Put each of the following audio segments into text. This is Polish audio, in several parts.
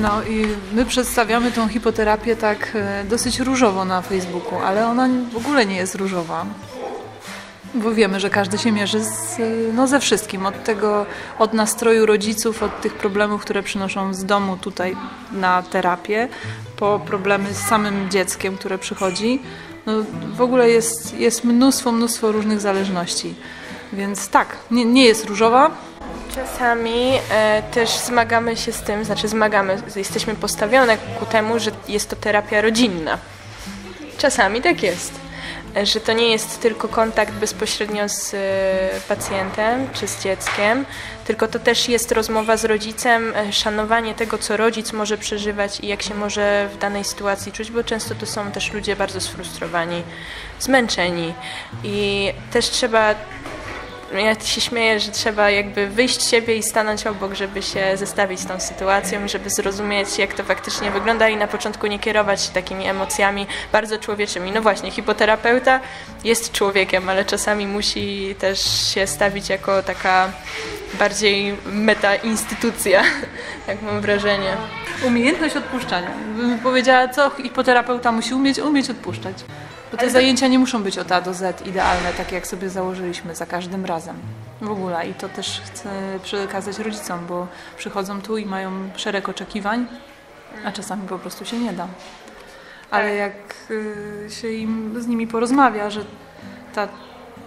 No i my przedstawiamy tą hipoterapię tak e, dosyć różowo na Facebooku, ale ona w ogóle nie jest różowa. Bo wiemy, że każdy się mierzy z, e, no, ze wszystkim. Od tego, od nastroju rodziców, od tych problemów, które przynoszą z domu tutaj na terapię, po problemy z samym dzieckiem, które przychodzi. No, w ogóle jest, jest mnóstwo, mnóstwo różnych zależności. Więc tak, nie, nie jest różowa, Czasami e, też zmagamy się z tym, znaczy zmagamy, jesteśmy postawione ku temu, że jest to terapia rodzinna. Czasami tak jest, że to nie jest tylko kontakt bezpośrednio z e, pacjentem czy z dzieckiem, tylko to też jest rozmowa z rodzicem, e, szanowanie tego, co rodzic może przeżywać i jak się może w danej sytuacji czuć, bo często to są też ludzie bardzo sfrustrowani, zmęczeni i też trzeba ja się śmieję, że trzeba jakby wyjść z siebie i stanąć obok, żeby się zestawić z tą sytuacją, żeby zrozumieć, jak to faktycznie wygląda i na początku nie kierować się takimi emocjami bardzo człowieczym. No właśnie, hipoterapeuta jest człowiekiem, ale czasami musi też się stawić jako taka bardziej meta-instytucja, jak mam wrażenie. Umiejętność odpuszczania. Bym powiedziała, co hipoterapeuta musi umieć, umieć odpuszczać. Bo te zajęcia nie muszą być od A do Z idealne, tak jak sobie założyliśmy za każdym razem. W ogóle. I to też chcę przekazać rodzicom, bo przychodzą tu i mają szereg oczekiwań, a czasami po prostu się nie da. Ale Tak. jak y, się im, z nimi porozmawia, że ta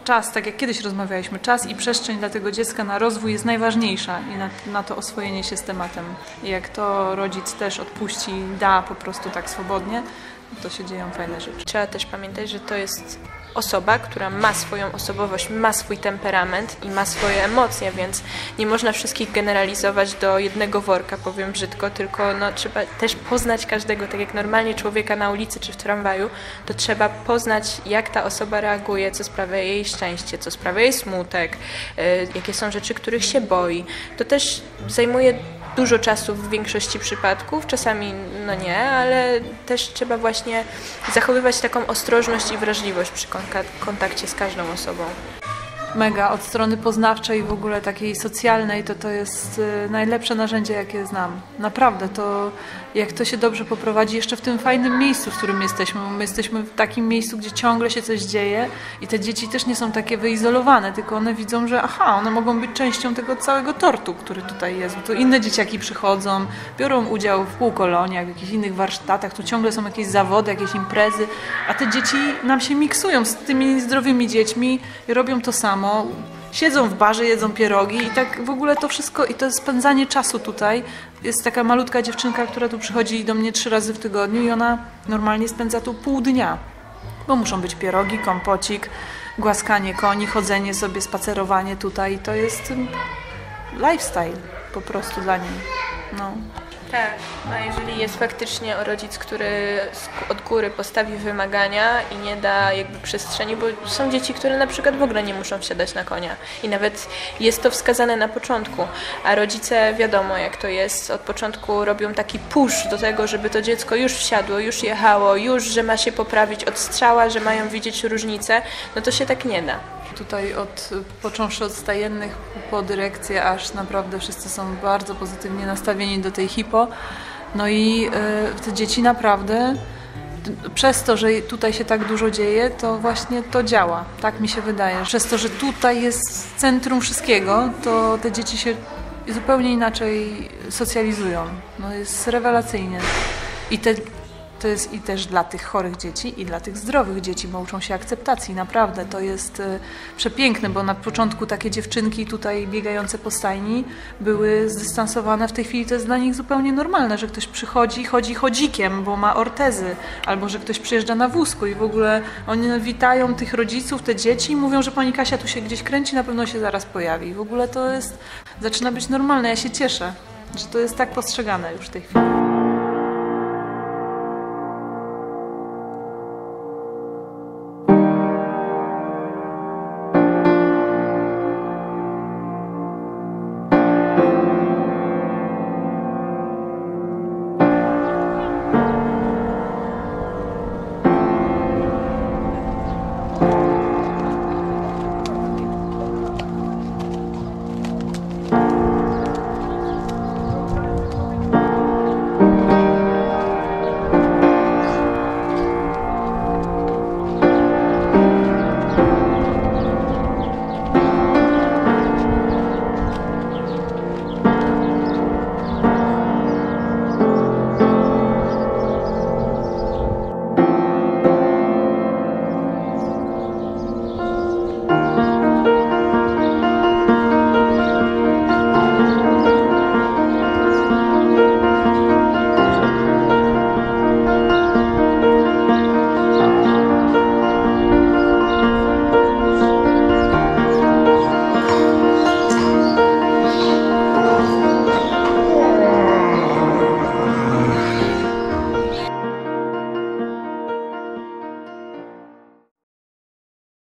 czas, tak jak kiedyś rozmawialiśmy, czas i przestrzeń dla tego dziecka na rozwój jest najważniejsza i na, na to oswojenie się z tematem. I jak to rodzic też odpuści, da po prostu tak swobodnie, to się dzieją fajne rzeczy. Trzeba też pamiętać, że to jest osoba, która ma swoją osobowość, ma swój temperament i ma swoje emocje, więc nie można wszystkich generalizować do jednego worka, powiem brzydko, tylko no, trzeba też poznać każdego, tak jak normalnie człowieka na ulicy czy w tramwaju, to trzeba poznać, jak ta osoba reaguje, co sprawia jej szczęście, co sprawia jej smutek, y, jakie są rzeczy, których się boi. To też zajmuje dużo czasu w większości przypadków, czasami no nie, ale też trzeba właśnie zachowywać taką ostrożność i wrażliwość przy kontakcie z każdą osobą. Mega, od strony poznawczej w ogóle takiej socjalnej, to to jest y, najlepsze narzędzie, jakie znam. Naprawdę, to jak to się dobrze poprowadzi jeszcze w tym fajnym miejscu, w którym jesteśmy, my jesteśmy w takim miejscu, gdzie ciągle się coś dzieje i te dzieci też nie są takie wyizolowane, tylko one widzą, że aha, one mogą być częścią tego całego tortu, który tutaj jest. Tu inne dzieciaki przychodzą, biorą udział w półkoloniach, w jakichś innych warsztatach, tu ciągle są jakieś zawody, jakieś imprezy, a te dzieci nam się miksują z tymi zdrowymi dziećmi i robią to samo. Siedzą w barze, jedzą pierogi i tak w ogóle to wszystko i to spędzanie czasu tutaj. Jest taka malutka dziewczynka, która tu przychodzi do mnie trzy razy w tygodniu i ona normalnie spędza tu pół dnia. Bo muszą być pierogi, kompocik, głaskanie koni, chodzenie sobie, spacerowanie tutaj. To jest lifestyle po prostu dla niej. No. Tak, a jeżeli jest faktycznie rodzic, który od góry postawi wymagania i nie da jakby przestrzeni, bo są dzieci, które na przykład w ogóle nie muszą wsiadać na konia i nawet jest to wskazane na początku, a rodzice wiadomo jak to jest, od początku robią taki push do tego, żeby to dziecko już wsiadło, już jechało, już, że ma się poprawić od strzała, że mają widzieć różnicę, no to się tak nie da. Tutaj od, począwszy od stajennych po dyrekcję, aż naprawdę wszyscy są bardzo pozytywnie nastawieni do tej hipo. No i y, te dzieci naprawdę przez to, że tutaj się tak dużo dzieje, to właśnie to działa. Tak mi się wydaje. Przez to, że tutaj jest centrum wszystkiego, to te dzieci się zupełnie inaczej socjalizują. No jest rewelacyjnie. I te to jest i też dla tych chorych dzieci, i dla tych zdrowych dzieci, bo uczą się akceptacji. Naprawdę to jest e, przepiękne, bo na początku takie dziewczynki tutaj biegające po stajni były zdystansowane. W tej chwili to jest dla nich zupełnie normalne, że ktoś przychodzi, chodzi chodzikiem, bo ma ortezy, albo że ktoś przyjeżdża na wózku i w ogóle oni witają tych rodziców, te dzieci i mówią, że pani Kasia tu się gdzieś kręci, na pewno się zaraz pojawi. I w ogóle to jest, zaczyna być normalne. Ja się cieszę, że to jest tak postrzegane już w tej chwili.